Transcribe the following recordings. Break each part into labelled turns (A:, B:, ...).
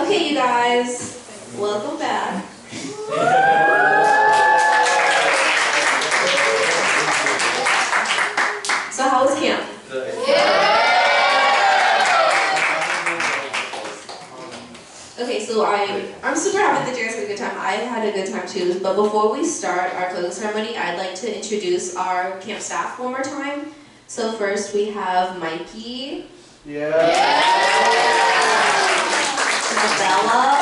A: Okay, you guys, welcome back. So how was camp? Okay, so I I'm super happy that you guys had a good time. I had a good time too. But before we start our closing ceremony, I'd like to introduce our camp staff one more time. So first we have Mikey,
B: Yeah.
A: Bella.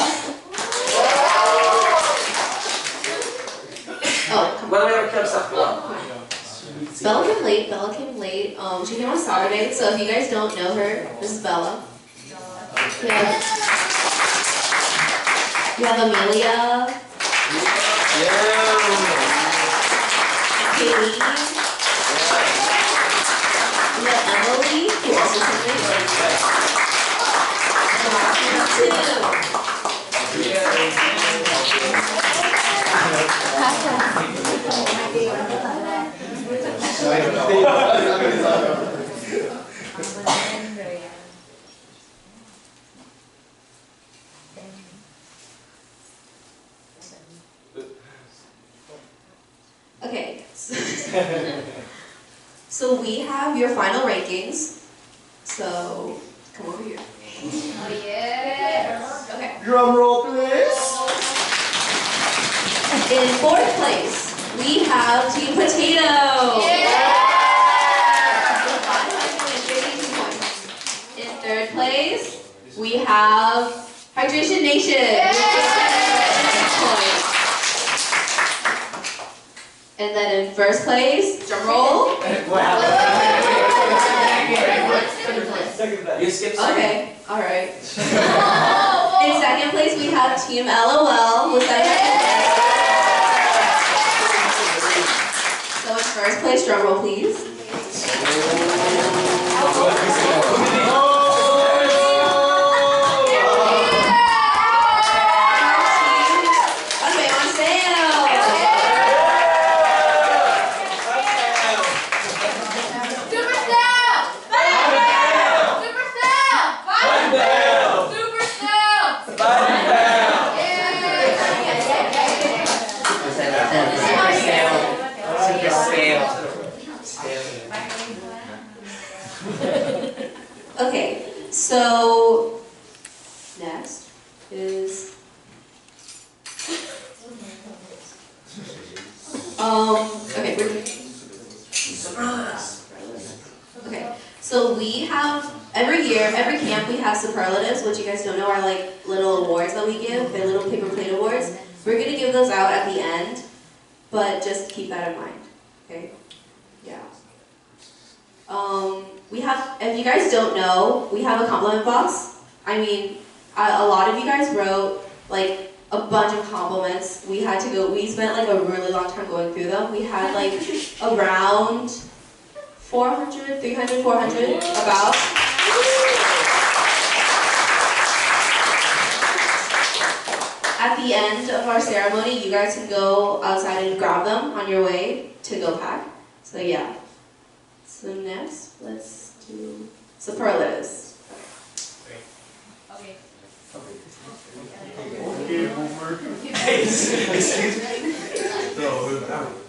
A: Oh, come
C: When I come stuff up.
A: Bella came late. Bella came late. Um, she came on Saturday. So if you guys don't know her, this is Bella. We have, we have Amelia, Kaylee, we have Emily, who also late. And last we have Tim. Okay. So, so we have your final rankings. So come over here. Oh, yes. Okay.
B: Drum roll, please.
A: In fourth place, we have Team Potato. With 532 points. In third place, we have Hydration Nation. with 676 points. And then in first place, drum roll.
C: You skip second.
A: Okay, all right. In second place, we have Team LOL with 700 So in first place, drum roll, please. Okay, on sale.
C: Super scale.
A: Okay, so next is um okay we're okay so we have every year every camp we have superlatives which you guys don't know are like little awards that we give they're little paper plate awards we're gonna give those out at the end but just keep that in mind okay yeah um, we have, if you guys don't know, we have a compliment box. I mean, a, a lot of you guys wrote like a bunch of compliments. We had to go, we spent like a really long time going through them. We had like around 400, 300, 400 about. At the end of our ceremony, you guys can go outside and grab them on your way to go pack. So yeah. So next, let's do superlatives.
B: Okay,
D: Okay, boomer. This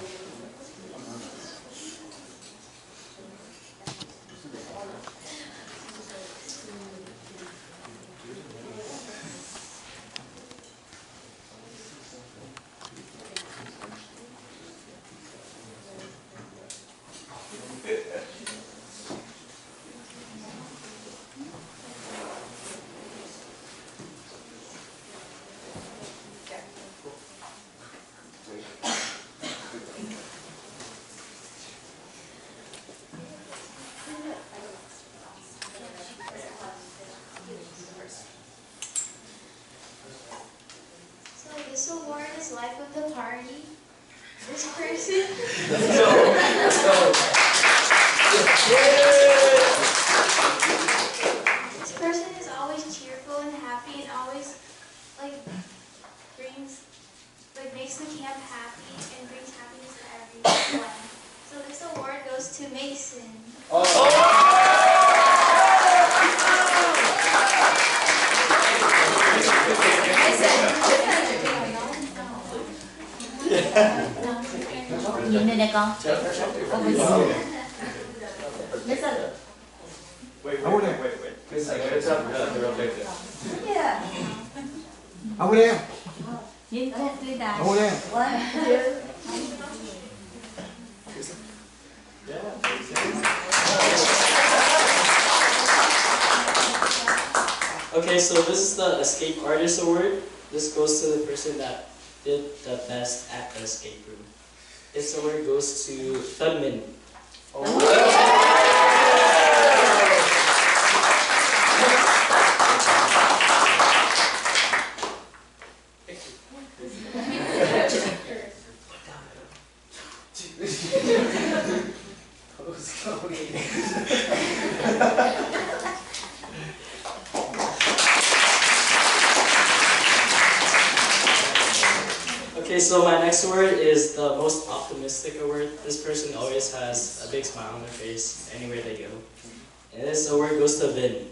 D: Artist Award. This goes to the person that did the best at the escape room. This award goes to Thunmin. Okay, so my next award is the most optimistic award. This person always has a big smile on their face anywhere they go. And this award goes to Vin.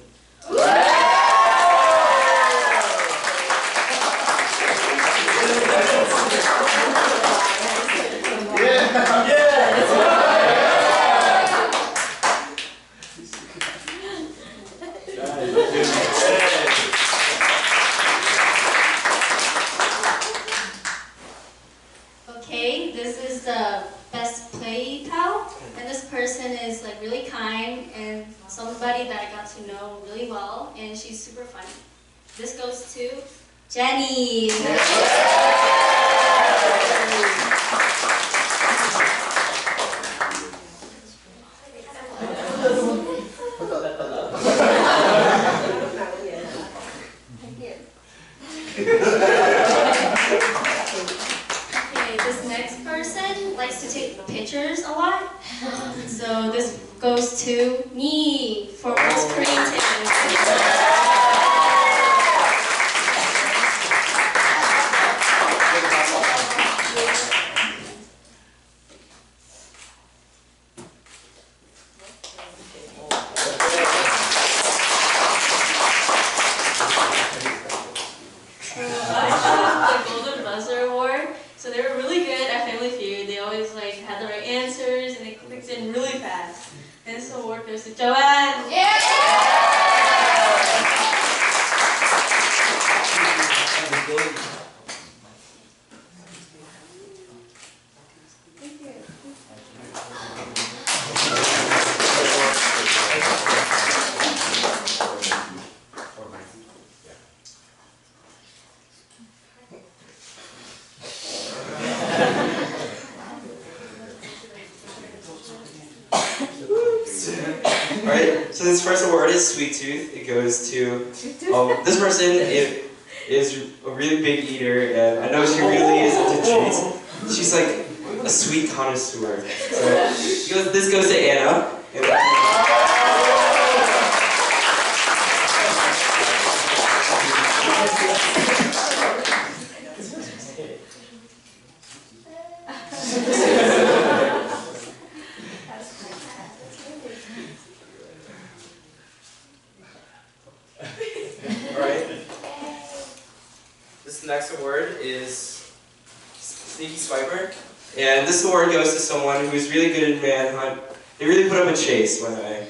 E: Sneaky Swiper. And this award goes to someone who's really good at manhunt. They really put up a chase when I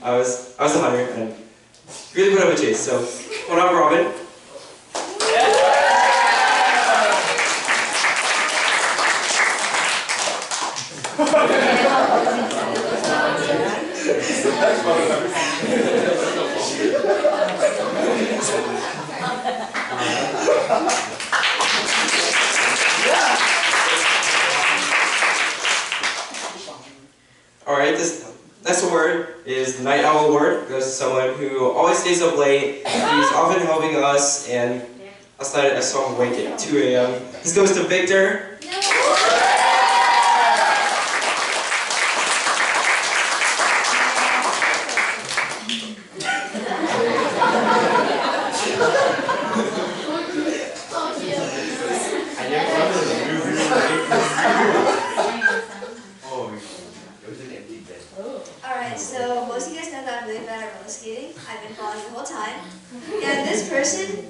E: I was I was a hunter and really put up a chase. So hold on Robin. Alright, this next award is the Night Owl Award. It goes to someone who always stays up late. He's often helping us, and last night I saw him awake at 2 a.m. This goes to Victor.
F: skating. I've been following the whole time. And this person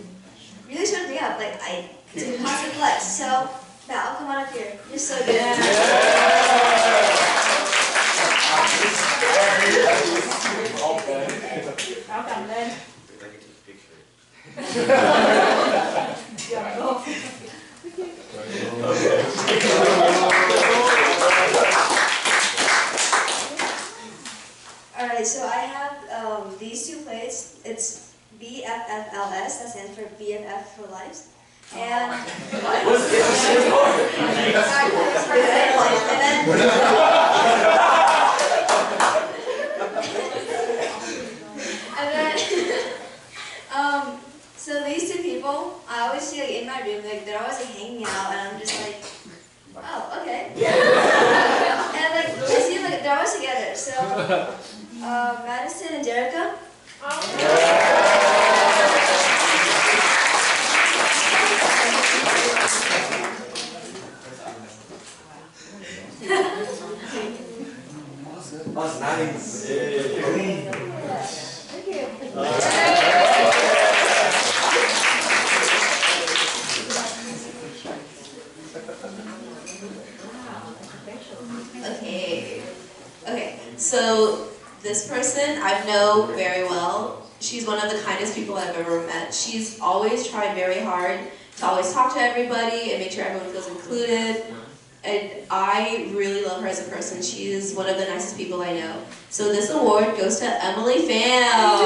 F: really showed me up. Like, I did constant flex. So, Val, come on up here. You're so good.
G: Áo cầm lên.
F: Alright, so I have um, these two plates. It's BFFLS, that stands for BFF for Life. And what?
B: What's this shit for?
F: And then, and then, um, so these two people, I always see like in my room, like they're always like hanging out, and I'm just like, oh, okay. and like I see them, like they're always together. So, uh, Madison and Jerica.
E: That's nice.
A: Okay. Okay. So this person I know very well. She's one of the kindest people I've ever met. She's always tried very hard to always talk to everybody and make sure everyone feels included. And I really love her as a person. She is one of the nicest people I know. So this award goes to Emily Pham.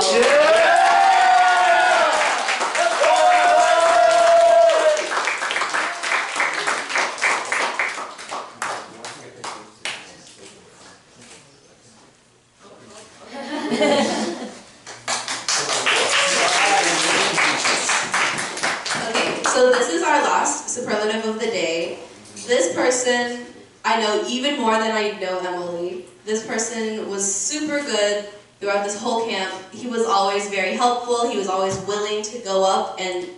A: Okay, so this is our last superlative of the day. This person, I know even more than I know Emily. This person was super good throughout this whole camp. He was always very helpful. He was always willing to go up and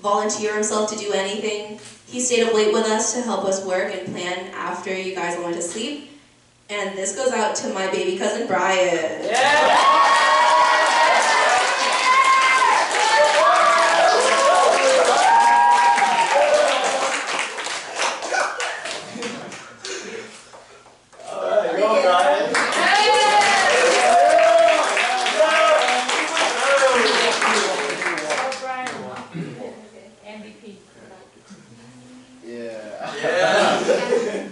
A: volunteer himself to do anything. He stayed up late with us to help us work and plan after you guys went to sleep. And this goes out to my baby cousin Brian.
B: Alright, go Brian.
G: Go Brian. MVP.
B: Yeah.
E: Yeah.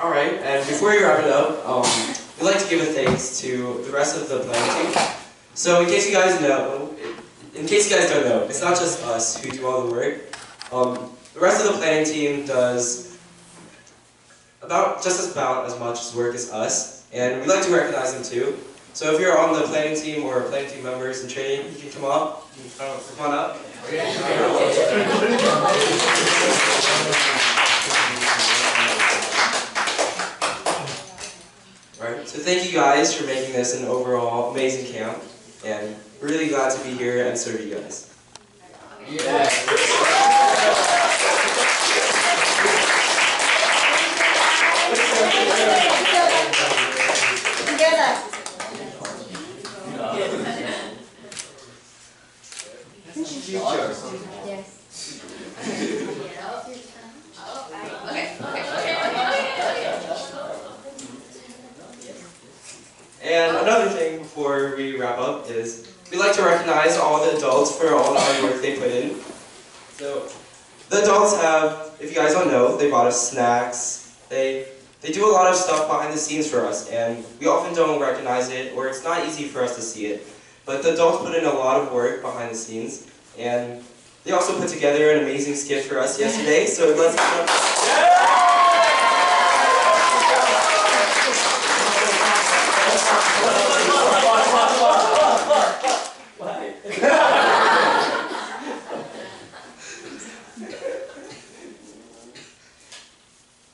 E: All right, and before we up, um, we'd like to give a thanks to the rest of the planning team. So, in case you guys know, in case you guys don't know, it's not just us who do all the work. Um, the rest of the planning team does about just about as much work as us, and we'd like to recognize them too. So, if you're on the planning team or planning team members in training, you can come up. Can come on up. So thank you guys for making this an overall amazing camp, and really glad to be here and serve you guys.
G: Together.
A: Okay, okay.
E: And another thing before we wrap up is we like to recognize all the adults for all the hard work they put in. So the adults have, if you guys don't know, they bought us snacks. They they do a lot of stuff behind the scenes for us, and we often don't recognize it, or it's not easy for us to see it. But the adults put in a lot of work behind the scenes, and they also put together an amazing skit for us yesterday. So let's give it up.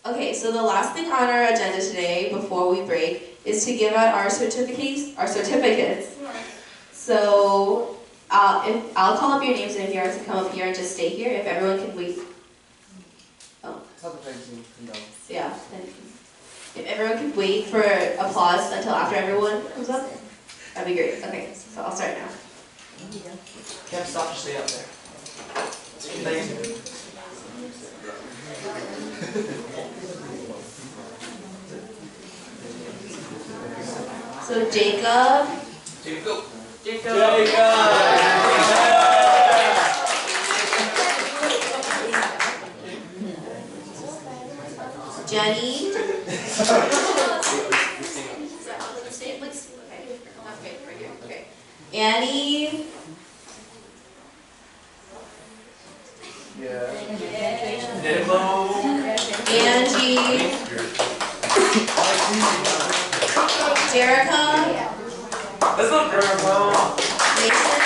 A: Okay, so the last thing on our agenda today, before we break, is to give out our certificates. Our certificates. So, uh, if I'll call up your names, and if you guys can come up here and just stay here, if everyone can wait. Oh. Yeah. If everyone could wait for applause until after everyone comes up, that'd be great. Okay, so I'll start now.
H: Can't stop, just stay up there. Thank you.
A: So Jacob,
H: Jacob.
B: Jacob!
A: Jenny, Annie,
I: Yeah.
H: Hello.
A: Angie,
H: That's not grandma.
A: Mason,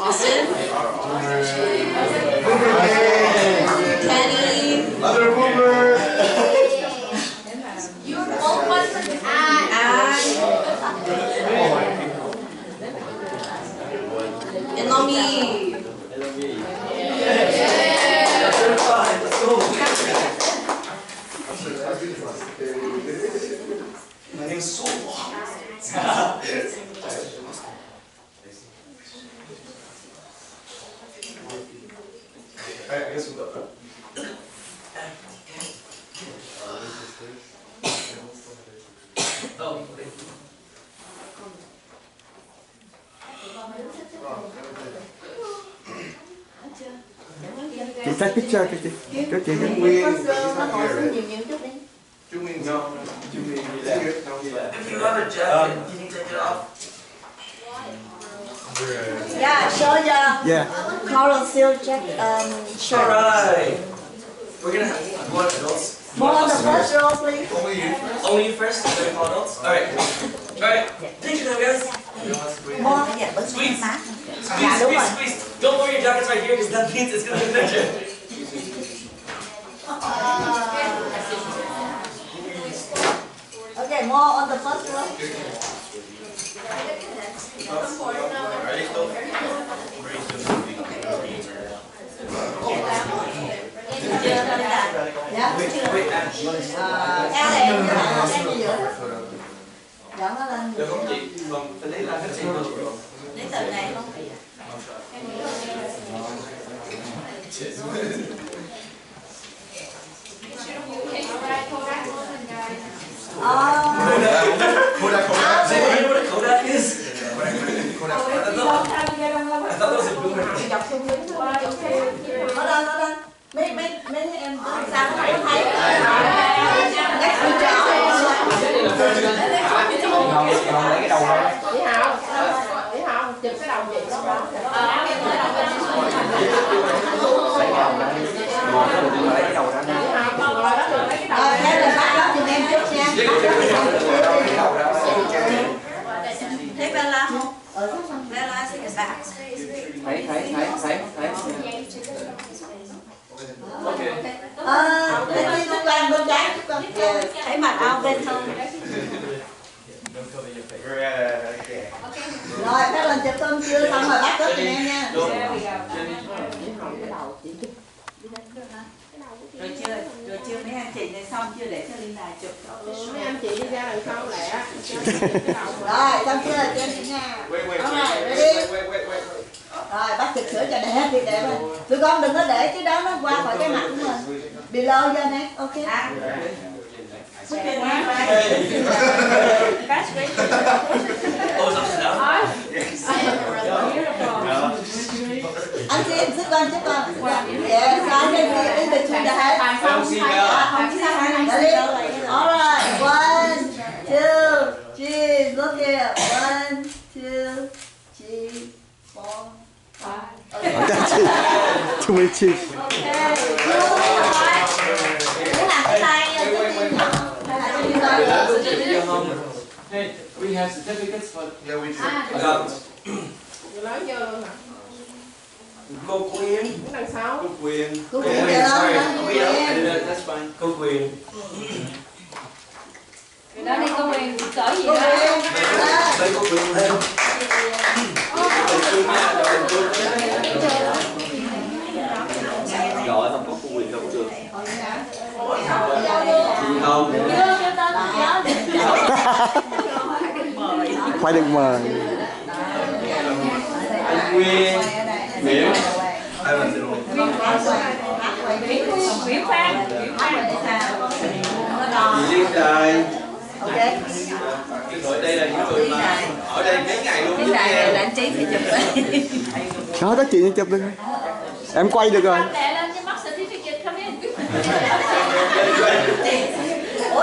A: Austin, Kenny,
J: Other boomer.
A: Ash, and Lomi.
H: My name's so long. Alright, I guess we'll go. Oh, okay.
J: Chị take picture cho chị. Cho chị cái
G: Nguyên first girl nó ngồi xuống nhiều nhiều chút đi.
I: Chú Nguyên.
H: No.
I: Chú Nguyên. He left. No, he left.
H: If you have a jacket, can you take it off?
G: Yeah, show your
J: Yeah.
G: color seal check um shirt.
H: Alright. We're gonna have, you want adults? You
G: More
H: want
G: on the
H: us-
G: first row, please.
I: Only you.
H: Only you first, then call adults? Alright. Alright. Picture them, guys.
G: More, dạ, bớt
H: Squeeze.
G: má.
H: Squeeze,
G: Yeah, đúng
H: squeeze,
G: rồi.
H: squeeze. Don't wear your jackets right here because that means it's gonna be a picture.
G: Okay, more on the first row. Dạ,
H: Wait, wait, Anne.
G: Ờ, em này, em này, em gì nữa? Dẫn nó lên.
H: Được không chị? Vâng, phải lấy là hết chị rồi.
G: Lấy tờ này không? Ờ,
I: Kodak,
H: So
I: Kodak.
H: you know what a Kodak is? I thought, I thought that was a boomer.
G: ở đây, ở đây. Mấy, mấy, mấy em đứng xa nó không thấy. Next picture.
C: Không lấy cái đầu ra. lấy cái đầu ra.
G: Ờ, em là bắt đó giùm em trước nha.
C: Cái đầu ra.
G: Thấy Bella không? Ờ, Bella sẽ get back.
C: Thấy thấy thấy thấy thấy.
H: Okay.
G: Ờ, để đi con Lan bên trái chút con. Thấy mặt ao bên không? Rồi, Rồi, các lần chụp cơm trưa xong rồi bắt cướp giùm em nha.
C: There we go.
G: Rồi chưa, rồi chưa mấy anh chị này xong chưa để cho Linda chụp cho official.
C: Mấy anh chị đi ra đằng sau lẹ.
G: Rồi, xong chưa, cho chị nha. Rồi, bắt chụp sữa cho đẹp thì đẹp rồi. Tụi con đừng có để cái đó nó qua khỏi cái mặt của mình. Below cho nè, ok. Put Anh chị em sức con sức con. Yes, I can see in between the head.
B: I don't see that.
G: Ready? All right, one, two, three. Look here. One, two, three, four, five. Okay.
K: Too many.
G: Okay. Muốn làm cái tay
B: Wait, wait, wait.
G: hay là cái gì?
B: Hey, we have certificates for. Yeah, we do.
E: I got
C: Người nói vô luôn hả?
E: cô Quyên.
C: Đứng đằng sau.
E: Cô Quyên.
G: Cô
E: Okay,
G: Quyên
E: wait,
G: kìa,
E: sorry.
G: cô
E: Okay, no,
G: Quyên.
E: I did that, that's fine. Cô Quyên.
C: Người đó đi có quyền cỡ gì
G: Cô
C: đó.
G: Quyên. Đó.
E: Đây cô Quyên đây. Gọi
K: Khoai được mời.
E: Anh Quyên. Nguyễn.
C: Nguyễn Phan. Nguyễn Phan.
E: Chị Liên Đài.
G: Ok.
E: Đây là những người mà ở đây mấy ngày luôn.
G: Cái này là anh trí thì chụp đấy.
K: Đó, đó chị chụp được. Em quay được rồi.
G: Ủa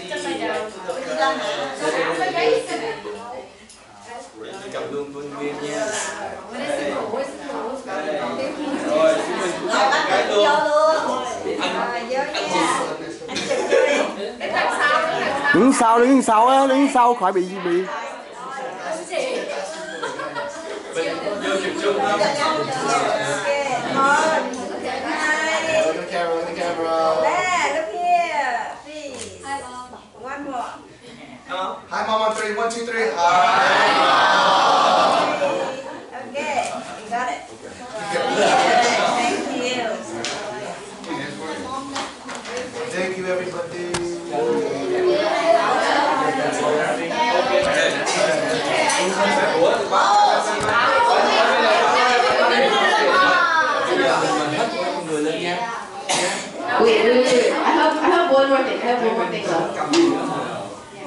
G: Để chị cảm ơn
C: Đứng sau, đứng sau
K: á, đứng sau khỏi bị bị
E: Mình vô chụp chung không?
B: Hi, mom, on three. One, two, three. Hi.
G: Okay, you got it. Yeah, thank you.
B: Thank you, everybody.
A: Wait, wait, wait. I have, I have one more thing. I have one more thing left.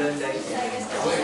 G: lên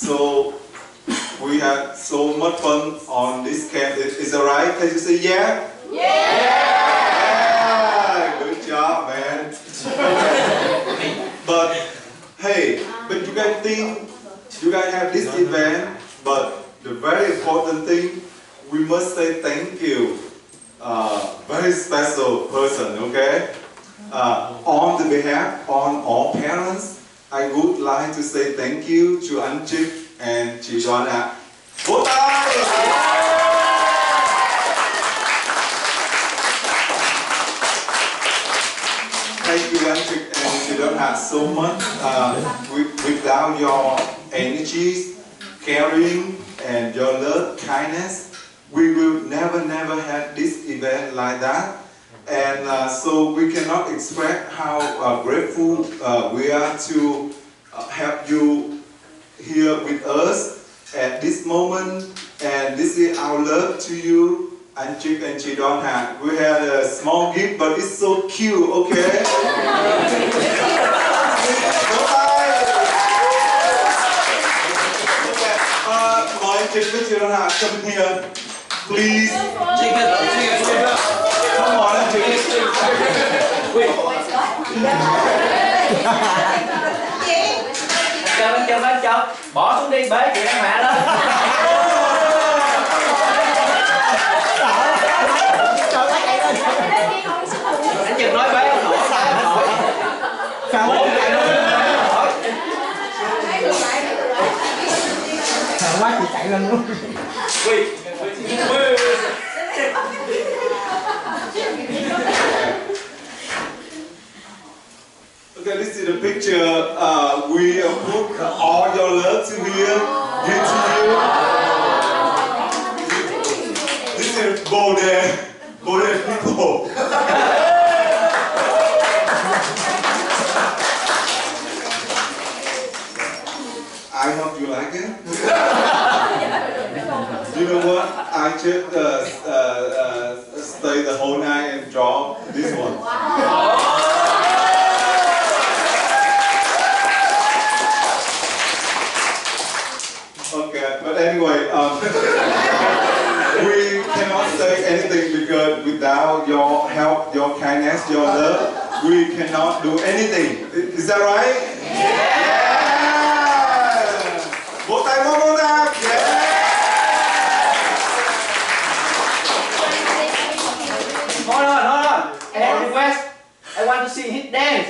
K: so we had so much fun on this camp. Is, that right? Can you say yeah? Yeah! Good job, man. but hey, but you guys think you guys have this event, but the very important thing, we must say thank you. Uh, very special person, okay? Uh, on the behalf on all parents, I would like to say thank you to anh and chị Joanna. Thank you, anh and Joanna, so much. Uh, without your energies, caring, and your love, kindness, we will never, never have this event like that. And uh, so we cannot expect how uh, grateful uh, we are to uh, have you here with us at this moment. And this is our love to you, Anchik and Chidonha. We had a small gift, but it's so cute, okay? Okay, uh, mời Anchik với Chidonha come here, please. Come on, Anchik.
B: Cho bên cho bên cho. Bỏ xuống đi bế chị em mẹ đó. Anh chừng nói bế không nổi sao không nổi.
K: Sao
B: Ủa, mẹ nó nổi.
K: Sợ quá chị chạy lên luôn.
B: Quỳ. Quỳ.
K: This is the picture. Uh, we put all your love to here, give to you. This is Bode, Bode people. I hope you like it. you know what? I just uh, uh, uh, stay the whole night and draw this one. Okay, but anyway, um, we cannot say anything because without your help, your kindness, your love, we cannot do anything. Is that right? Yeah! Vỗ tay vỗ vỗ! Yeah!
B: Hold on, hold on. I have a request. I want to see hit dance.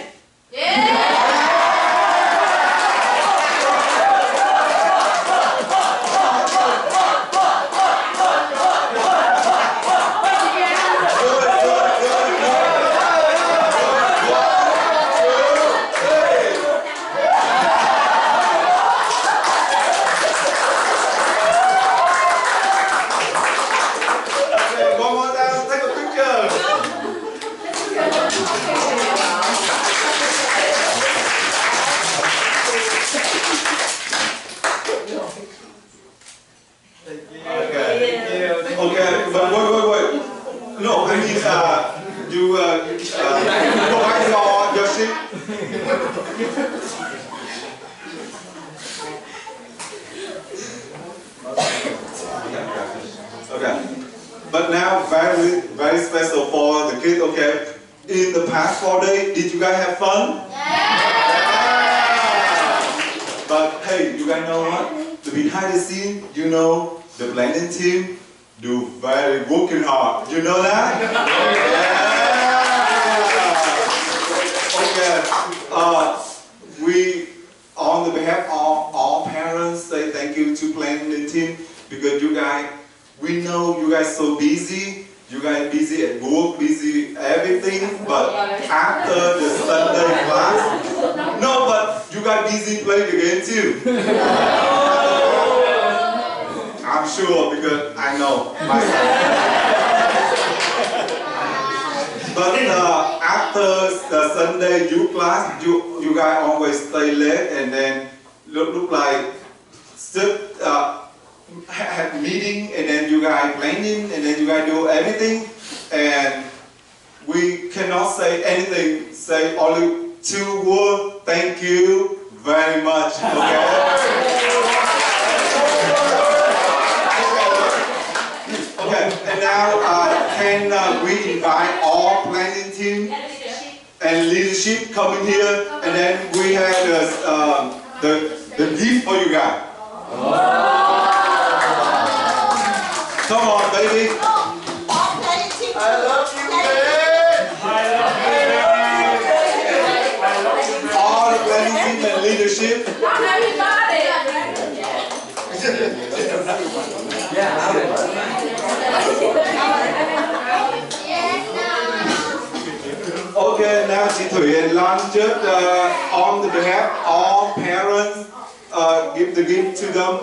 K: Okay, one more time, take a picture. Okay. Okay, but wait, wait, wait. No, I mean, uh, you, uh, uh, provide your, your seat. Okay. But now, very, very special for the kids, okay? In the past four days, did you guys have fun? Yeah! But hey, you guys know what? The behind the scene, you know, the blending team do very working hard. You know that? Yeah. Okay. Uh, we, on the behalf of all parents, say thank you to blending team because you guys, we know you guys so busy. You guys busy at work, busy everything, but after the Sunday class, no, but you guys busy playing the game too. I'm sure because I know myself. but uh, after the Sunday youth class, you you guys always stay late and then look look like sit uh, ha- have meeting and then you guys planning and then you guys do everything and we cannot say anything. Say only two words. Thank you very much. Okay. Now uh, can uh, we invite all planning team and leadership coming here, and then we have the um, the, the gift for you guys. Come on, baby.
G: I love you, baby! I love you.
K: All the planning team and leadership. Okay, now chị Thủy and Lan just uh, on the behalf of all parents, uh, give the gift to them.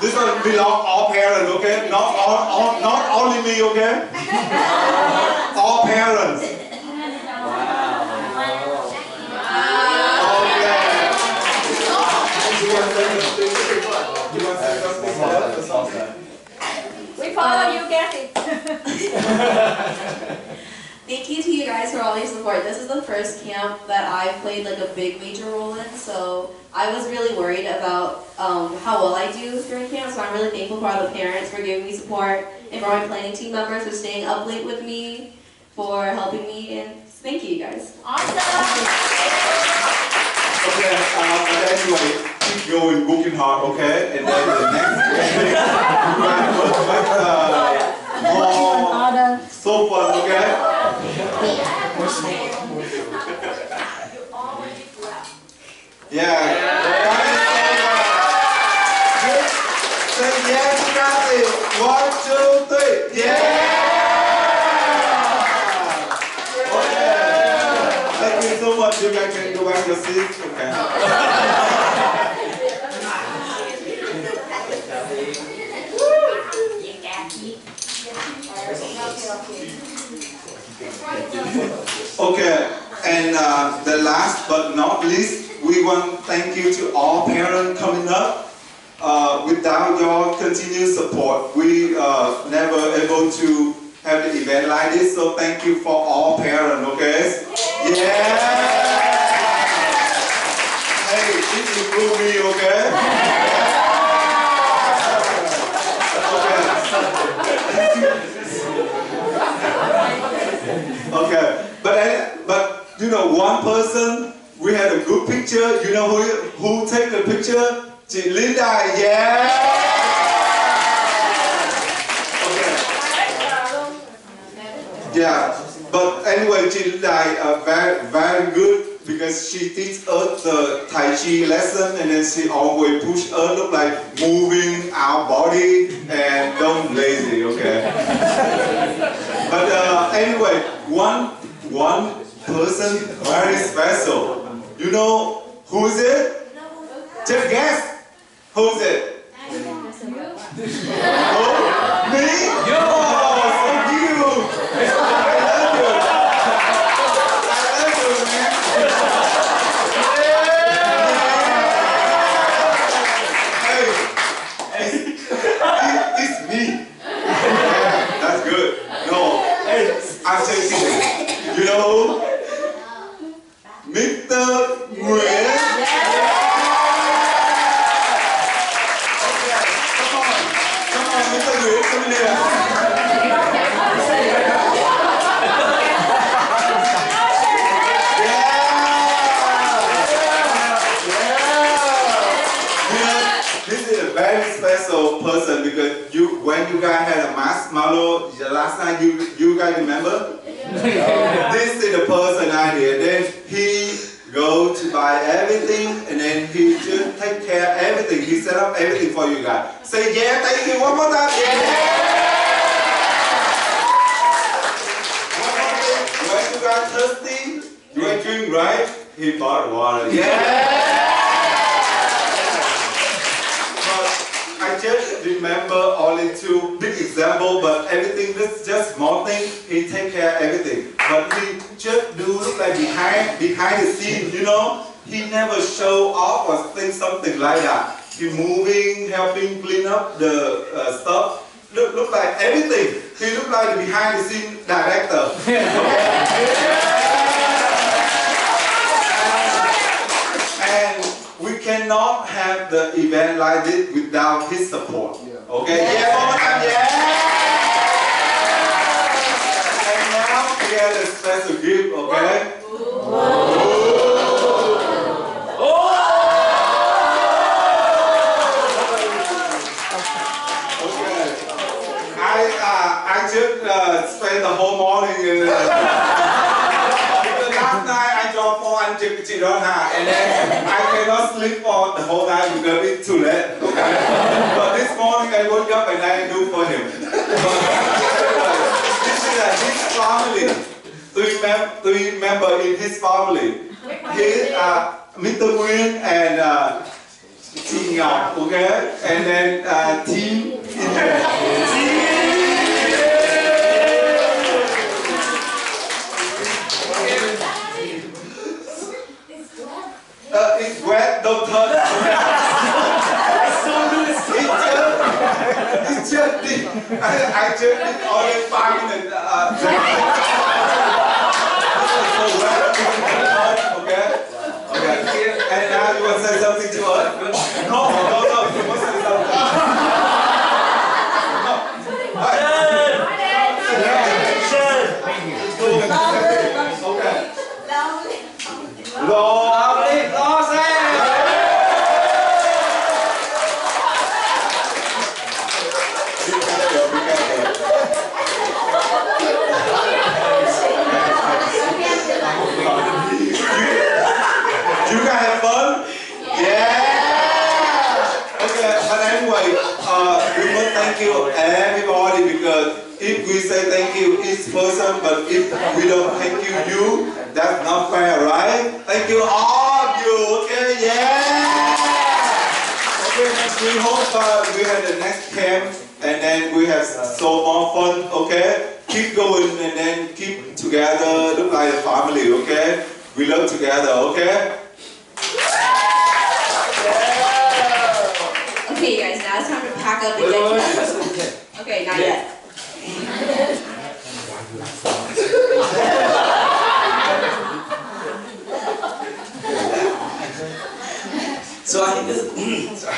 K: This one belong all parents, okay? Not all, all not only me, okay? all parents.
C: We follow you, Kathy.
A: Thank you to you guys for all your support. This is the first camp that I played like a big major role in, so I was really worried about um, how well I do during camp. So I'm really thankful for all the parents for giving me support and for my planning team members for staying up late with me, for helping me, and thank you, you guys.
K: Awesome! Okay, but anyway, keep going, working hard, okay? And then the next thing, you guys work with, uh, more, so fun, okay? Yeah. Say yes. One, two, three. Yeah. Thank you so much. You guys can go back to your seats. Okay. Okay, and uh, the last but not least, we want to thank you to all parents coming up. Uh, without your continued support, we uh, never able to have the event like this. So thank you for all parents. Okay? Yeah. Hey, this include me. Okay, but I- but you know one person we had a good picture. You know who who take the picture? Chị Linda, yeah. Okay. Yeah, but anyway, chị Linda uh, very very good because she teach us the Tai Chi lesson and then she always push us look like moving our body and don't lazy. Okay. But uh, anyway, one one person very special. You know who is it? Just guess. Who's it? Who? Me? Yo! Oh, thank you. I love you. I love you, man. Hey, it's, it- it's me. Yeah, that's good. No, I'm taking it. You know. Nguyen. Come on, come on, Mr. Come in here. Yeah. You know, this is a very special person because you when you guys had a marshmallow the last time you you guys remember? this is the person idea. Then he go to buy everything and then he just take care of everything. He set up everything for you guys. Say yeah, thank you one more time. Yeah. Thing. When you guys thirsty, you ain't drink right. He bought water. Yeah. But I just remember only two big example, but everything this just small thing. He take care of everything, but he just do look like behind behind the scene, you know. He never show off or think something like that. He moving, helping clean up the uh, stuff. Look, look like everything. He look like the behind the scene director. And we cannot have the event like this without his support. Okay? Yeah, one more time, yeah! And now we have a special gift, okay? Okay. I, uh, I just uh, spent the whole morning in uh, because last night I dropped four and chicken and then I cannot sleep for the whole night because it's too late. Okay? But this morning I woke up and I do for him. this is uh, his family. You, mem- do you remember in his family? He, uh, Mr. Nguyen and uh, Ngọc, okay? And then uh, team Uh, it's wet, don't touch. it's just, it's just did, I, I just did only five minutes. Uh, so wet, don't touch, okay? Okay. And now you want to say something to us? No, no, no, you want to say something. No. Okay. Lovely You guys have fun? Yeah! Okay, but anyway, uh, we must thank you everybody because if we say thank you each person, but if we don't thank you you, that's not fair, right? Thank you all of you, okay? Yeah! Okay, we hope uh, we have the next camp and then we have so more fun, okay? Keep going and then keep together, look like a family, okay? We love together, okay?
A: Okay, you guys, now it's time to pack up and get
B: wait,
A: to
B: wait.
A: Okay, not
B: Yeah.
A: yet.
H: So I think this, sorry.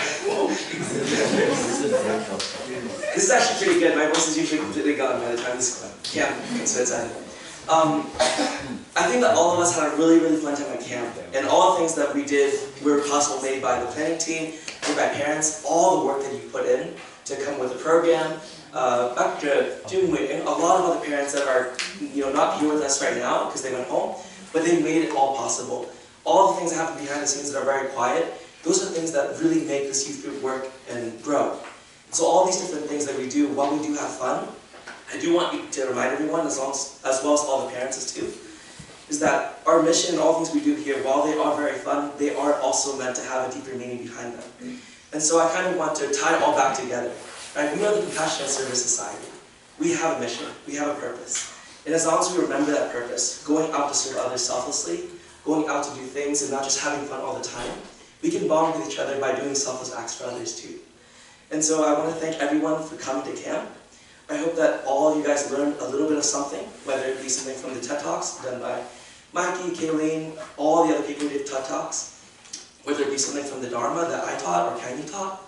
H: this is actually pretty good. My voice is usually completely gone by the time this camp comes to its end. Um, I think that all of us had a really, really fun time at camp. And all the things that we did were possible made by the planning team, made by parents, all the work that you put in to come with the program. Uh, Dr. Jim Wing, a lot of other parents that are you know, not here with us right now because they went home, but they made it all possible. All the things that happen behind the scenes that are very quiet, those are things that really make this youth group work and grow. So all these different things that we do, while we do have fun, I do want to remind everyone, as, long as, as well as all the parents as too, is that our mission and all things we do here, while they are very fun, they are also meant to have a deeper meaning behind them. And so I kind of want to tie it all back together. Right? We are the Compassionate Service Society. We have a mission. We have a purpose. And as long as we remember that purpose, going out to serve others selflessly, going out to do things and not just having fun all the time, we can bond with each other by doing selfless acts for others too. And so I want to thank everyone for coming to camp. I hope that all you guys learned a little bit of something, whether it be something from the TED Talks done by Mikey, Kayleen, all the other people who did TED Talks, whether it be something from the Dharma that I taught or Kenny taught,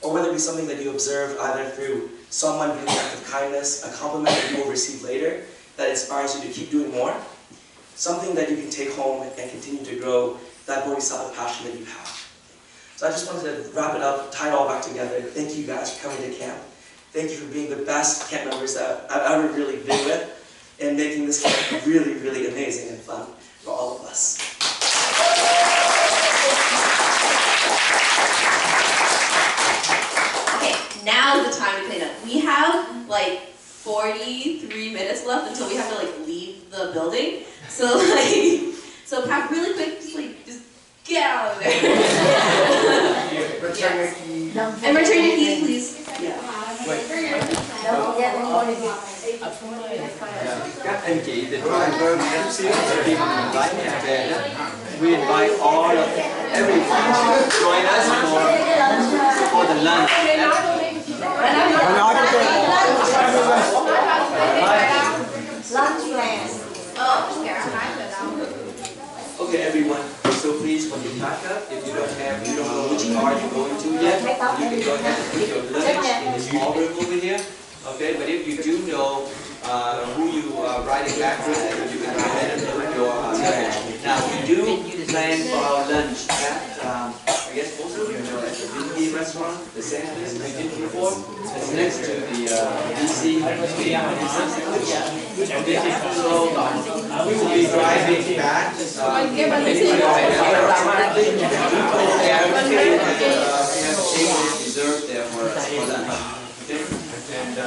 H: or whether it be something that you observed either through someone doing an act of kindness, a compliment that you will receive later that inspires you to keep doing more, something that you can take home and continue to grow that bodhisattva passion that you have.
B: So I just wanted to wrap it up, tie it all back together. Thank you guys for coming to camp. Thank you for being the best camp members that I've ever really been with and making this camp really, really amazing and fun for all of us.
A: Okay, now's the time to clean up. We have like 43 minutes left until we have to like leave the building. So like, so pack really quick, just like, just get out of there.
G: Return your key.
A: And return your keys, please.
C: Don't
G: Các anh chị thì driver chút xíu khi mà mình lái nhà về đó. We invite all of everyone to join us for for the lunch.
C: Lunch man.
B: Okay, everyone. So please, when you pack up, if you don't have, you don't know which car you're going to yet, you can go ahead and put your luggage in the small room over here. Okay, but if you do know uh, who you are riding back with, you can go ahead and put your uh, luggage. Now, we do plan for our lunch at, um, I guess most of you know, restaurant, the same place we did before. It's next to the uh, DC. Okay, so we will be driving back. uh, we have tables reserved there for us for lunch. Okay? And uh,